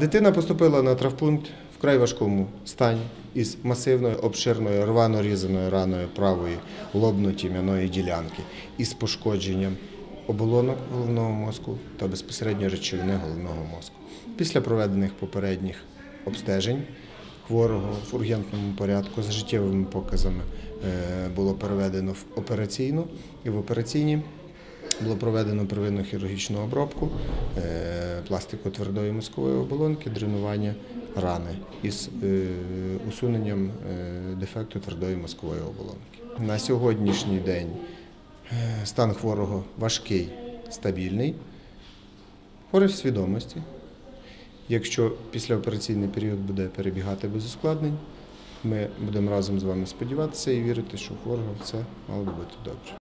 Дитина поступила на травпункт в край важкому стані із масивною обширною рвано різаною раною правої лобно-тім'яної ділянки із пошкодженням оболонок головного мозку та безпосередньо речовини головного мозку. Після проведених попередніх обстежень хворого в ургентному порядку з життєвими показами е, було переведено в операційну і в операційній було проведено первинну хірургічну обробку е, пластику твердої мозкової оболонки, дренування рани із е, усуненням е, дефекту твердої мозкової оболонки. На сьогоднішній день стан хворого важкий, стабільний, хворий в свідомості. Якщо післяопераційний період буде перебігати без ускладнень, ми будемо разом з вами сподіватися і вірити, що у хворого все мало би бути добре.